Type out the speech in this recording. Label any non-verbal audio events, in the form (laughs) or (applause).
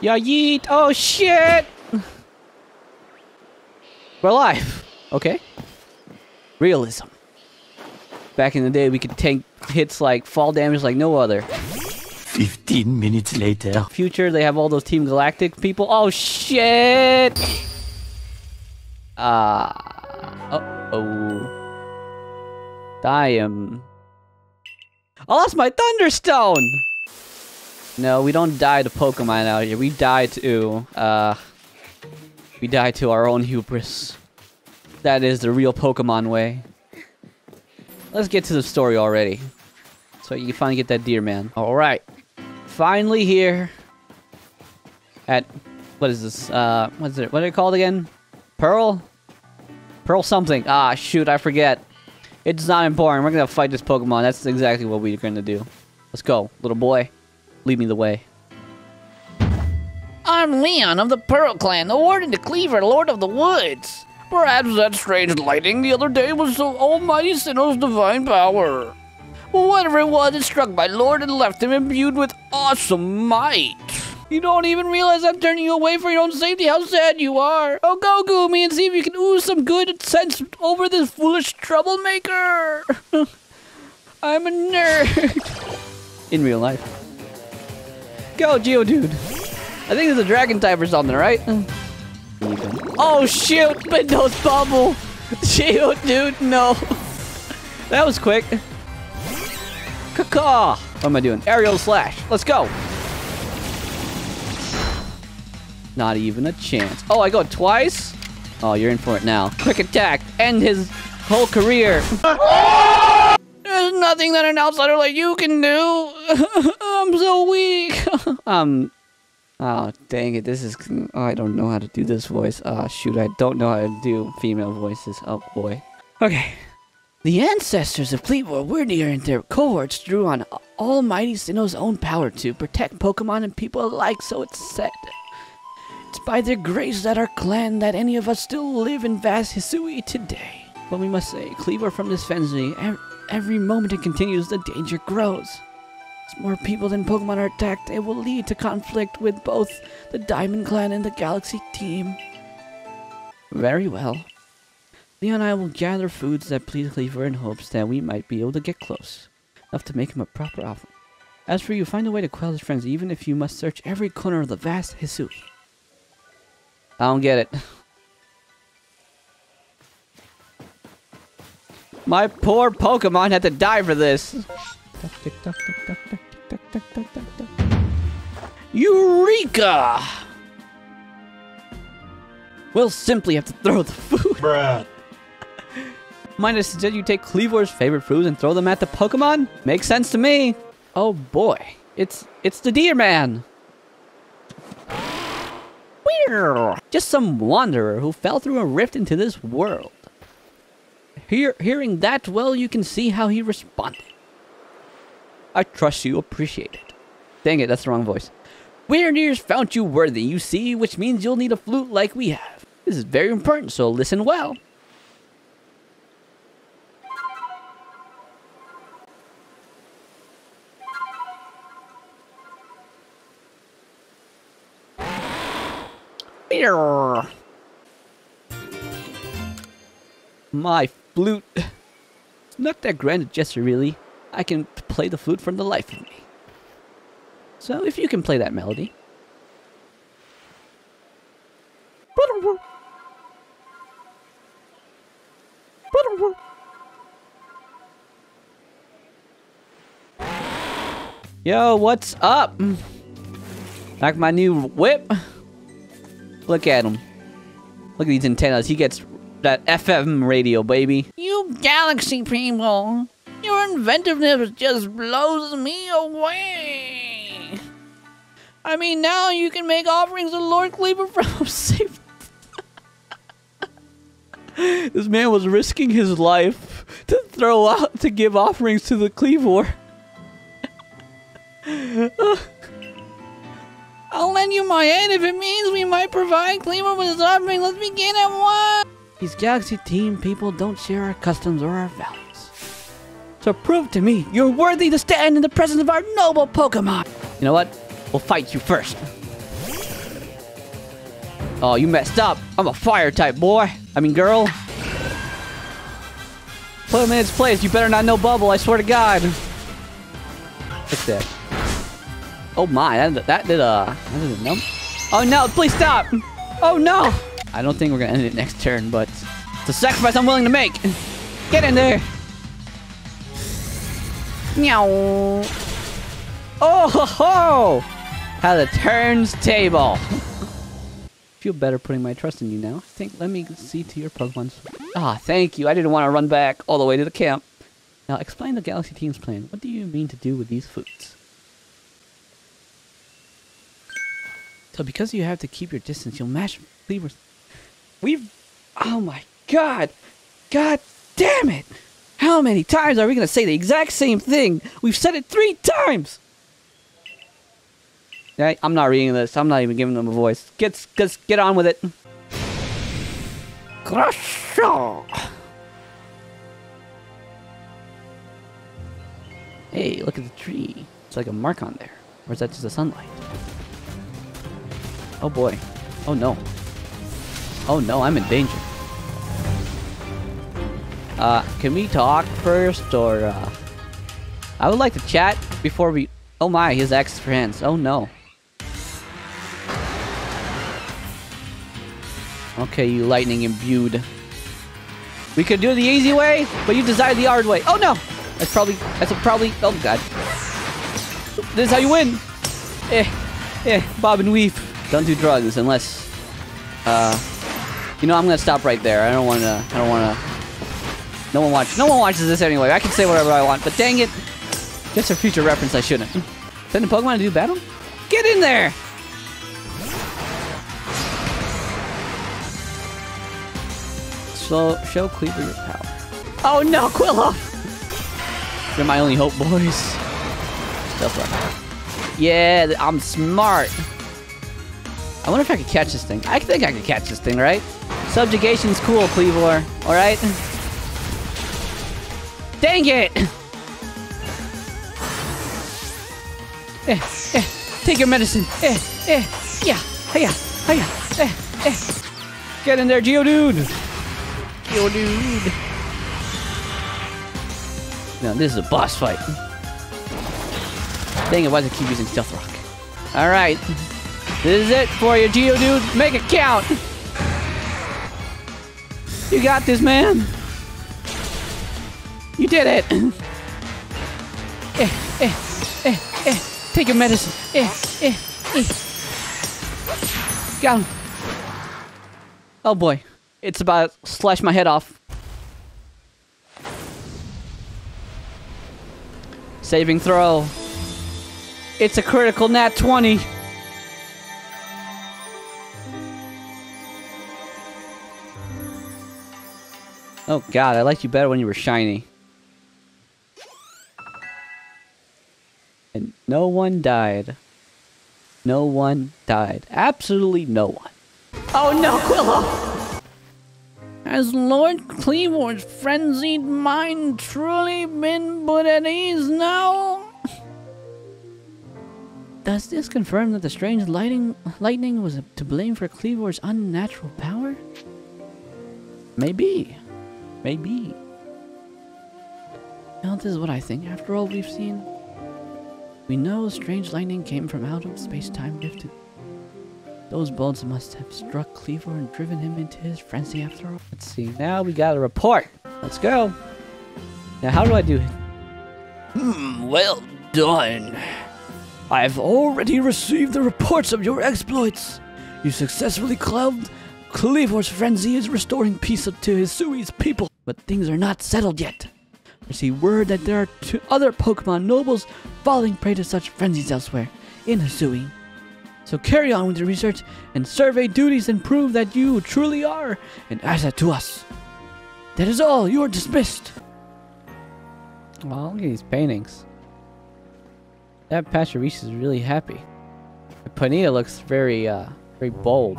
Yeah, yeet. Oh, shit. We're alive. Okay. Realism. Back in the day, we could tank hits like fall damage like no other. 15 minutes later. Future, they have all those Team Galactic people. Oh, shit. Ah. Uh-oh. I am... I lost my Thunderstone! No, we don't die to Pokemon out here. We die to, uh... We die to our own hubris. That is the real Pokemon way. Let's get to the story already. So you can finally get that deer man. Alright. Finally here. At... What is this? Uh, what's it? What are they called again? Pearl? Pearl something. Ah, shoot, I forget. It's not important. We're gonna fight this Pokemon. That's exactly what we're gonna do. Let's go, little boy. Lead me the way. I'm Leon of the Pearl Clan, the Warden to Kleavor, Lord of the Woods. Perhaps that strange lighting the other day was the almighty Sinnoh's divine power. Whatever it was, it struck my lord and left him imbued with awesome might. You don't even realize I'm turning you away for your own safety. How sad you are. Oh, go Goomy and see if you can ooze some good sense over this foolish troublemaker. (laughs) I'm a nerd. In real life. Go, Geodude. I think there's a dragon type or something, right? Oh shoot! Windows bubble! (laughs) Geodude, no! (laughs) That was quick. Caw! What am I doing? Aerial slash. Let's go! Not even a chance. Oh, I go twice? Oh, you're in for it now. Quick attack. End his whole career. (laughs) Nothing that an outsider like you can do. (laughs) I'm so weak. (laughs) um, oh, dang it. This is, oh, I don't know how to do this voice. Oh, shoot, I don't know how to do female voices. Oh, boy. Okay. The ancestors of Cleveland were near and their cohorts drew on Almighty Sinnoh's own power to protect Pokemon and people alike, so it's said. It's by their grace that our clan that any of us still live in vast Hisui today. But we must say, Kleavor from this frenzy, every, moment it continues, the danger grows. As more people than Pokemon are attacked, it will lead to conflict with both the Diamond Clan and the Galaxy team. Very well. Leon and I will gather foods that please Kleavor in hopes that we might be able to get close, enough to make him a proper offer. As for you, find a way to quell his friends even if you must search every corner of the vast Hisui. I don't get it. (laughs) My poor Pokemon had to die for this. Eureka! We'll simply have to throw the food. Bruh. (laughs) Minus suggest you take Kleavor's favorite fruits and throw them at the Pokemon? Makes sense to me. Oh boy. It's it's the Deer Man. Weird. Just some wanderer who fell through a rift into this world. Hear, hearing that, well, you can see how he responded. I trust you appreciate it. Dang it, that's the wrong voice. Wyrdeers found you worthy, you see, which means you'll need a flute like we have. This is very important, so listen well. My flute. (sighs) Not that grand a gesture, really. I can play the flute from the life of me. So, if you can play that melody. Yo, what's up? Like my new whip? Look at him. Look at these antennas. He gets that FM radio, baby. You galaxy people, your inventiveness just blows me away. I mean, now you can make offerings to Lord Kleavor (laughs) from safe. this man was risking his life to throw out to give offerings to the Kleavor. (laughs) I'll lend you my aid if it means we might provide Kleavor with his offering. Let's begin at once. These Galaxy Team people don't share our customs or our values. So prove to me you're worthy to stand in the presence of our noble Pokemon. You know what? We'll fight you first. Oh, you messed up. I'm a fire type, boy. I mean, girl. Put him in its place. You better not know bubble. I swear to God. What's that? Oh my, that, that did uh, did a. Oh no, please stop. Oh no. I don't think we're gonna end it next turn, but it's a sacrifice I'm willing to make. Get in there. Meow. Oh ho ho! How the turns table. Feel better putting my trust in you now. I think let me see to your Pokemon's. Ah, thank you. I didn't want to run back all the way to the camp. Now explain the Galaxy Team's plan. What do you mean to do with these foods? So because you have to keep your distance, you'll match Kleavor's. We've. Oh my god! God damn it! How many times are we gonna say the exact same thing? We've said it three times! Yeah, I'm not reading this. I'm not even giving them a voice. Get, get, get on with it. Hey, look at the tree. It's like a mark on there. Or is that just the sunlight? Oh boy. Oh no. Oh no, I'm in danger. Uh, can we talk first, or, uh... I would like to chat before we... Oh my, his ex friends. Oh no. Okay, you lightning imbued. We could do the easy way, but you decided the hard way. Oh no! That's probably, that's a probably, oh god. This is how you win! Eh, eh, bob and weave. Don't do drugs unless, uh, you know, I'm gonna stop right there. I don't wanna, I don't wanna, no one watch, no one watches this anyway. I can say whatever I want, but dang it. Just for future reference, I shouldn't. Send a Pokemon to do battle? Get in there! So, show Kleavor your power. Oh no, Quillo! You're my only hope, boys. Yeah, I'm smart. I wonder if I could catch this thing. I think I could catch this thing, right? Subjugation's cool, Kleavor. Alright? Dang it! Eh, eh, take your medicine. Eh, eh, yeah, hiya, hiya, eh, eh. Get in there, Geodude! Geodude! No, this is a boss fight. Dang it, why does it keep using Stealth Rock? Alright. This is it for you, Geodude. Make it count! You got this, man! You did it! eh, eh, eh, eh. Take your medicine. Eh, eh, eh. Got him. Oh boy. It's about to slash my head off. Saving throw. It's a critical nat 20. Oh god, I liked you better when you were shiny. And no one died. No one died. Absolutely no one. Oh no, Quillo! Has Lord Kleavor's frenzied mind truly been put at ease now? Does this confirm that the strange lighting, lightning was to blame for Kleavor's unnatural power? Maybe. Maybe. Now, this is what I think after all we've seen. We know strange lightning came from out of space-time rift. Those bolts must have struck Kleavor and driven him into his frenzy after all. Let's see. Now we got a report. Let's go. Now, how do I do it? Hmm, well done. I've already received the reports of your exploits. You successfully quelled Kleavor's frenzy is restoring peace to Hisui's people. But things are not settled yet. I see word that there are two other Pokemon nobles falling prey to such frenzies elsewhere in Hisui. So carry on with your research and survey duties and prove that you truly are an asset to us. That is all. You are dismissed. Wow, look at these paintings. That Pachirisu is really happy. Ponyta looks very, uh, very bold.